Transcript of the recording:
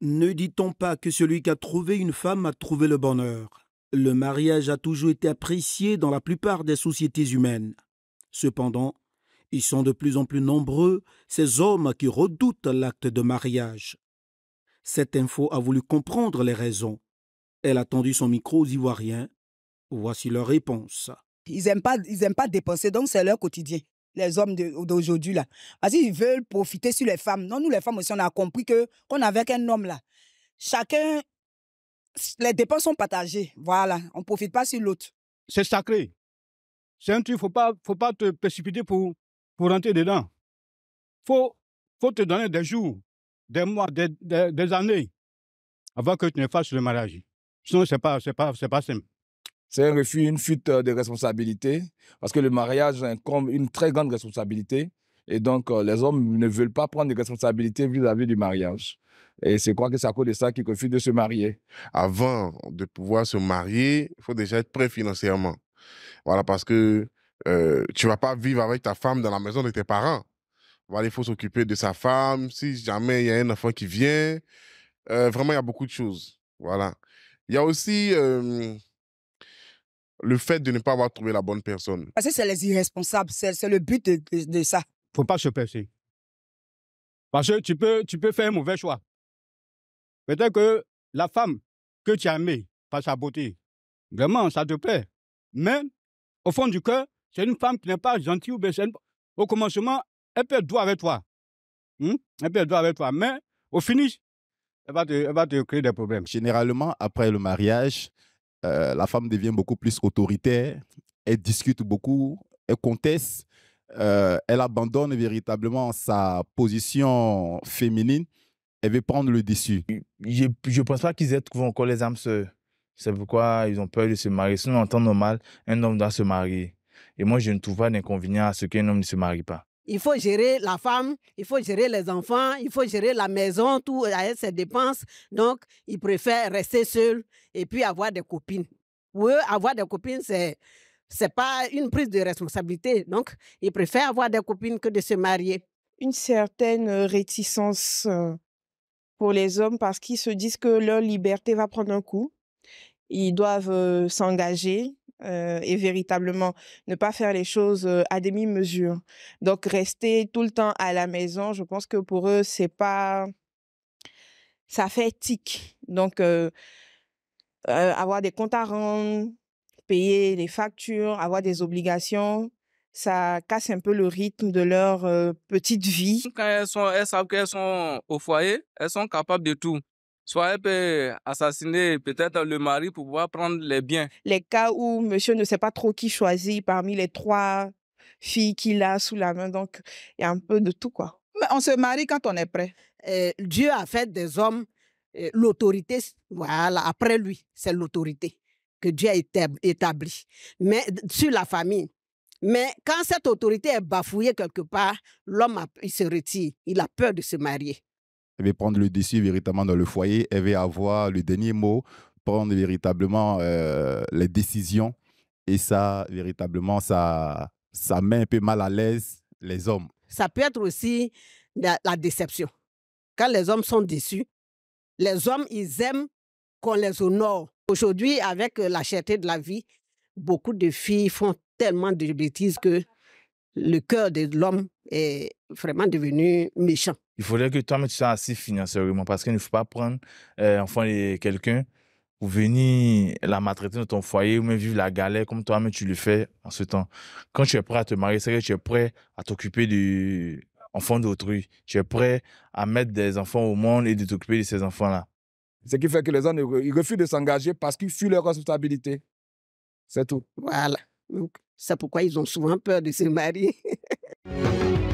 Ne dit-on pas que celui qui a trouvé une femme a trouvé le bonheur? Le mariage a toujours été apprécié dans la plupart des sociétés humaines. Cependant, ils sont de plus en plus nombreux, ces hommes qui redoutent l'acte de mariage. Cette info a voulu comprendre les raisons. Elle a tendu son micro aux Ivoiriens. Voici leur réponse. Ils n'aiment pas, pas dépenser, donc c'est leur quotidien. Les hommes d'aujourd'hui là, parce qu'ils veulent profiter sur les femmes. Non, nous les femmes aussi, on a compris que qu'on avait qu'un homme là. Chacun, les dépenses sont partagées. Voilà, on profite pas sur l'autre. C'est sacré. C'est un truc, faut pas, faut pas te précipiter pour pour rentrer dedans. Faut, faut te donner des jours, des mois, des, des, années avant que tu ne fasses le mariage. Sinon, c'est pas, pas, pas simple. C'est un refus, une fuite euh, de responsabilité, parce que le mariage incombe une très grande responsabilité. Et donc, euh, les hommes ne veulent pas prendre des responsabilités vis-à-vis du mariage. Et c'est quoi que c'est à cause de ça qu'ils refusent de se marier? Avant de pouvoir se marier, il faut déjà être prêt financièrement. Voilà, parce que euh, tu vas pas vivre avec ta femme dans la maison de tes parents. Voilà, il faut s'occuper de sa femme. Si jamais il y a un enfant qui vient, euh, vraiment, il y a beaucoup de choses. Voilà. Il y a aussi le fait de ne pas avoir trouvé la bonne personne. Parce que c'est les irresponsables. C'est le but de, de, ça. faut pas se presser. Parce que tu peux, tu peux faire un mauvais choix. Peut-être que la femme que tu as aimée par sa beauté, vraiment, ça te plaît. Mais au fond du cœur, c'est une femme qui n'est pas gentille ou bien au commencement, elle peut être droit avec toi. Hmm? Elle peut être droit avec toi. Mais au finish, elle va, te, elle va te créer des problèmes. Généralement, après le mariage, euh, la femme devient beaucoup plus autoritaire. Elle discute beaucoup, elle conteste, euh, elle abandonne véritablement sa position féminine. Elle veut prendre le dessus. Je ne pense pas qu'ils aient trouvé encore les âmes sœurs. C'est pourquoi? Ils ont peur de se marier. Sinon, en temps normal, un homme doit se marier. Et moi, je ne trouve pas d'inconvénient à ce qu'un homme ne se marie pas. Il faut gérer la femme, il faut gérer les enfants, il faut gérer la maison, tout ses dépenses. Donc, il préfère rester seul et puis avoir des copines. Pour eux, avoir des copines, c'est c'est pas une prise de responsabilité. Donc, il préfère avoir des copines que de se marier. Une certaine réticence euh, pour les hommes parce qu'ils se disent que leur liberté va prendre un coup. Ils doivent euh, s'engager, euh, et véritablement ne pas faire les choses euh, à demi-mesure. Donc rester tout le temps à la maison, je pense que pour eux c'est pas ça fait tic. Donc euh, avoir des comptes à rendre, payer les factures, avoir des obligations, ça casse un peu le rythme de leur petite vie. Quand elles, sont, elles savent qu'elles sont au foyer, elles sont capables de tout soit elle peut assassiner peut-être le mari pour pouvoir prendre les biens. Les cas où monsieur ne sait pas trop qui choisir parmi les trois filles qu'il a sous la main, donc il y a un peu de tout quoi. Mais on se marie quand on est prêt. Dieu a fait des hommes l'autorité, voilà, après lui, c'est l'autorité que Dieu a établie. Mais sur la famille. Mais quand cette autorité est bafouillée quelque part, l'homme il se retire, il a peur de se marier elle veut prendre le dessus véritablement dans le foyer, elle veut avoir le dernier mot, prendre véritablement euh, les décisions. Et ça, véritablement, ça, ça met un peu mal à l'aise les hommes. Ça peut être aussi la, déception. Quand les hommes sont déçus, les hommes, ils aiment qu'on les honore. Aujourd'hui, avec la cherté de la vie, beaucoup de filles font tellement de bêtises que le cœur de l'homme est vraiment devenu méchant. Il faudrait que toi-même tu sois assis financièrement parce qu'il ne faut pas prendre euh, enfant de quelqu'un pour venir la maltraiter dans ton foyer ou même vivre la galère comme toi-même tu le fais en ce temps. Quand tu es prêt à te marier, c'est que tu es prêt à t'occuper du enfant d'autrui. Tu es prêt à mettre des enfants au monde et de t'occuper de ces enfants-là. Ce qui fait que les hommes ils refusent de s'engager parce qu'ils fuient leurs responsabilités. C'est tout. Voilà. C'est pourquoi ils ont souvent peur de se marier.